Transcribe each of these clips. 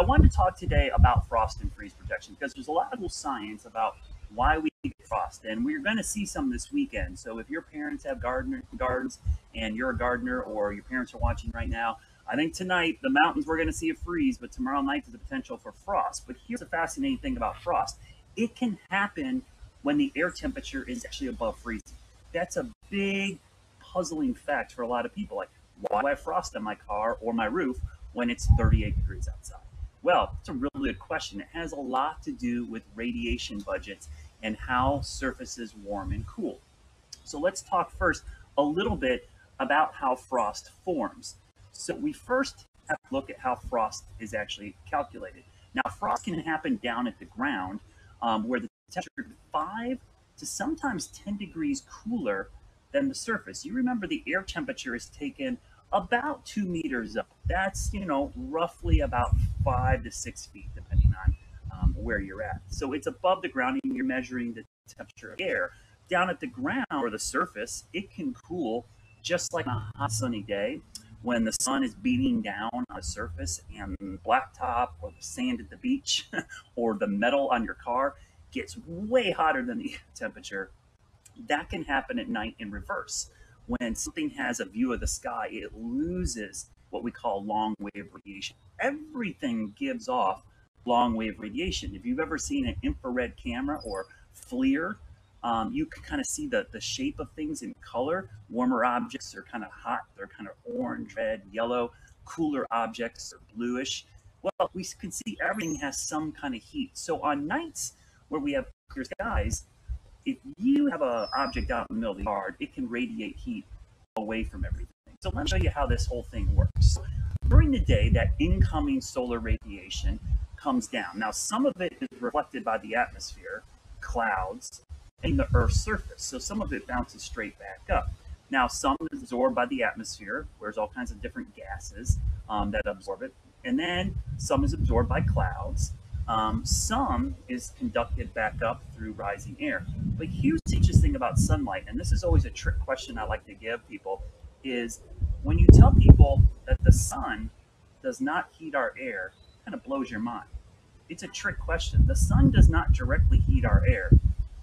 I wanted to talk today about frost and freeze protection because there's a lot of science about why we get frost, and we're going to see some this weekend. So if your parents have gardener gardens and you're a gardener, or your parents are watching right now, I think tonight the mountains we're going to see a freeze, but tomorrow night there's a potential for frost. But here's the fascinating thing about frost: it can happen when the air temperature is actually above freezing. That's a big puzzling fact for a lot of people. Like, why do I frost on my car or my roof when it's 38 degrees outside? Well, it's a really good question. It has a lot to do with radiation budgets and how surfaces warm and cool. So let's talk first a little bit about how frost forms. So we first have to look at how frost is actually calculated. Now, frost can happen down at the ground um, where the temperature is 5 to sometimes 10 degrees cooler than the surface. You remember the air temperature is taken about two meters up. That's, you know, roughly about five to six feet, depending on um, where you're at. So it's above the ground and you're measuring the temperature of air. Down at the ground or the surface, it can cool just like a hot sunny day when the sun is beating down on the surface and the blacktop or the sand at the beach or the metal on your car gets way hotter than the temperature. That can happen at night in reverse when something has a view of the sky, it loses what we call long wave radiation. Everything gives off long wave radiation. If you've ever seen an infrared camera or FLIR, um, you can kind of see the, the shape of things in color. Warmer objects are kind of hot, they're kind of orange, red, yellow. Cooler objects are bluish. Well, we can see everything has some kind of heat. So on nights where we have clear skies, if you have an object out in the middle of the yard, it can radiate heat away from everything. So let me show you how this whole thing works. During the day, that incoming solar radiation comes down. Now, some of it is reflected by the atmosphere, clouds, and the Earth's surface. So some of it bounces straight back up. Now, some is absorbed by the atmosphere, where there's all kinds of different gases um, that absorb it. And then some is absorbed by clouds, um, some is conducted back up through rising air. But here's the interesting thing about sunlight, and this is always a trick question I like to give people, is when you tell people that the sun does not heat our air, kind of blows your mind. It's a trick question. The sun does not directly heat our air.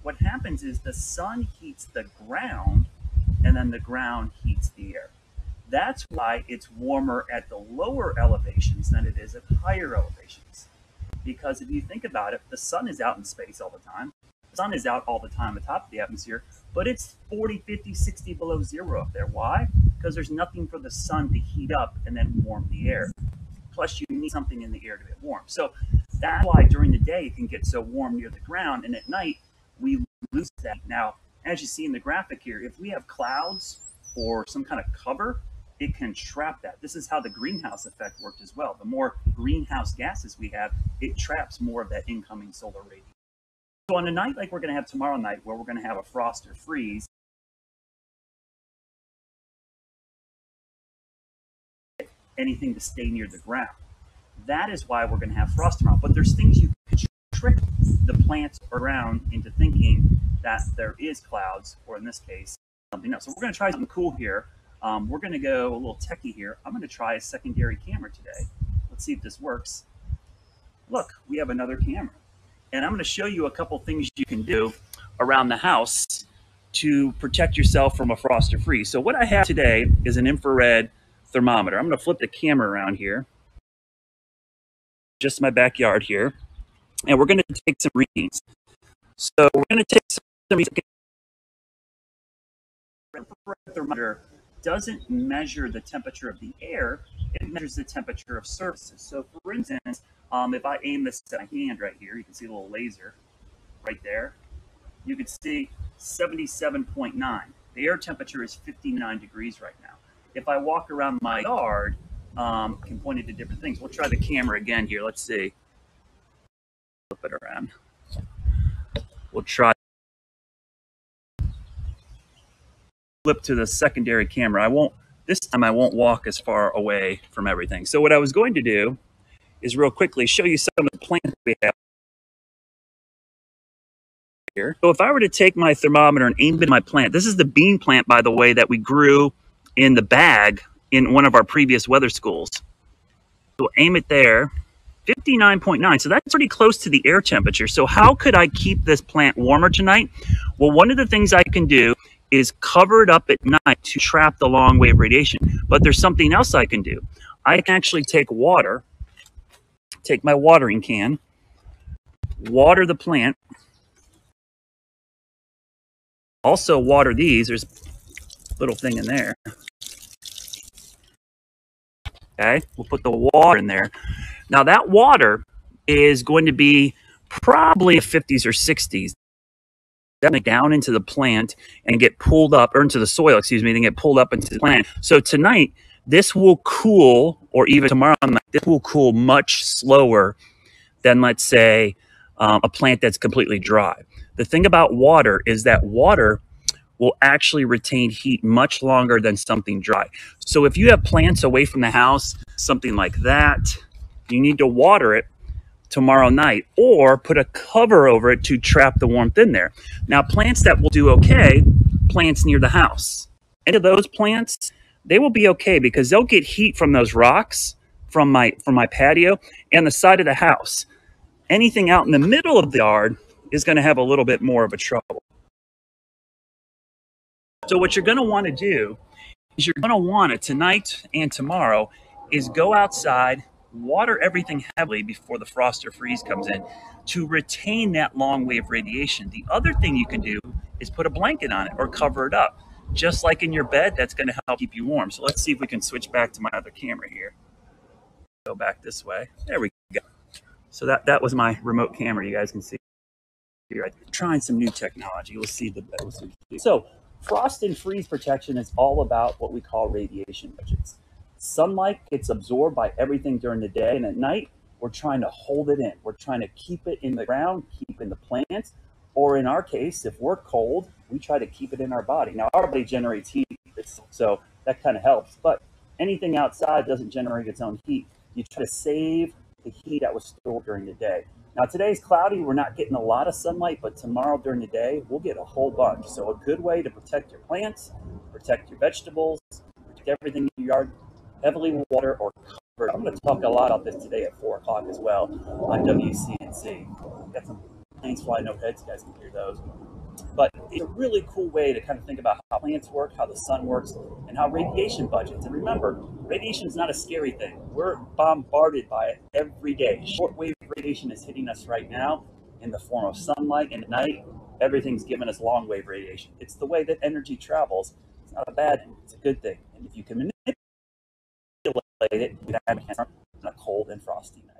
What happens is the sun heats the ground, and then the ground heats the air. That's why it's warmer at the lower elevations than it is at higher elevations. Because if you think about it, the sun is out in space all the time. The sun is out all the time at the top of the atmosphere, but it's 40, 50, 60 below zero up there. Why? Because there's nothing for the sun to heat up and then warm the air. Plus, you need something in the air to get warm. So that's why during the day it can get so warm near the ground, and at night we lose that. Now, as you see in the graphic here, if we have clouds or some kind of cover, it can trap that. This is how the greenhouse effect worked as well. The more greenhouse gases we have, it traps more of that incoming solar radiation. So on a night like we're going to have tomorrow night, where we're going to have a frost or freeze, anything to stay near the ground. That is why we're going to have frost tomorrow. But there's things you can trick the plants around into thinking that there is clouds, or in this case, something else. So we're going to try something cool here. Um, we're going to go a little techie here. I'm going to try a secondary camera today. Let's see if this works. Look, we have another camera. And I'm going to show you a couple things you can do around the house to protect yourself from a frost or freeze. So what I have today is an infrared thermometer. I'm going to flip the camera around here. Just my backyard here. And we're going to take some readings. So we're going to take some readings. Thermometer doesn't measure the temperature of the air, it measures the temperature of surfaces. So for instance, um, if I aim this at my hand right here, you can see a little laser right there. You can see 77.9. The air temperature is 59 degrees right now. If I walk around my yard, um, I can point it to different things. We'll try the camera again here. Let's see. Flip it around. We'll try flip to the secondary camera. I won't, this time I won't walk as far away from everything. So what I was going to do is real quickly show you some of the plants we have here. So if I were to take my thermometer and aim it at my plant, this is the bean plant, by the way, that we grew in the bag in one of our previous weather schools. So aim it there. 59.9. So that's pretty close to the air temperature. So how could I keep this plant warmer tonight? Well, one of the things I can do is covered up at night to trap the long wave radiation. But there's something else I can do. I can actually take water, take my watering can, water the plant, also water these. There's a little thing in there. Okay, we'll put the water in there. Now that water is going to be probably 50s or 60s down into the plant and get pulled up or into the soil, excuse me, and get pulled up into the plant. So tonight, this will cool, or even tomorrow night, this will cool much slower than, let's say, um, a plant that's completely dry. The thing about water is that water will actually retain heat much longer than something dry. So if you have plants away from the house, something like that, you need to water it tomorrow night or put a cover over it to trap the warmth in there. Now, plants that will do okay, plants near the house. Any of those plants, they will be okay because they'll get heat from those rocks from my from my patio and the side of the house. Anything out in the middle of the yard is going to have a little bit more of a trouble. So what you're going to want to do is you're going to want to tonight and tomorrow is go outside, water everything heavily before the frost or freeze comes in to retain that long wave radiation. The other thing you can do is put a blanket on it or cover it up. Just like in your bed, that's going to help keep you warm. So let's see if we can switch back to my other camera here. Go back this way. There we go. So that, that was my remote camera. You guys can see here. Trying some new technology. We'll see the so Frost and freeze protection is all about what we call radiation budgets. Sunlight gets absorbed by everything during the day, and at night, we're trying to hold it in. We're trying to keep it in the ground, keep in the plants, or in our case, if we're cold, we try to keep it in our body. Now, our body generates heat, so that kind of helps, but anything outside doesn't generate its own heat. You try to save the heat that was stored during the day. Now today's cloudy, we're not getting a lot of sunlight, but tomorrow during the day, we'll get a whole bunch. So a good way to protect your plants, protect your vegetables, protect everything in your yard, heavily water or covered. I'm going to talk a lot about this today at 4 o'clock as well on WCNC. Got some planes flying overhead, so you guys can hear those. But it's a really cool way to kind of think about how plants work, how the sun works, and how radiation budgets. And remember, radiation is not a scary thing. We're bombarded by it every day. Shortwave radiation is hitting us right now in the form of sunlight, and at night, everything's giving us long wave radiation. It's the way that energy travels. It's not a bad thing, it's a good thing. And if you can manipulate it, you have a cold and frosty night.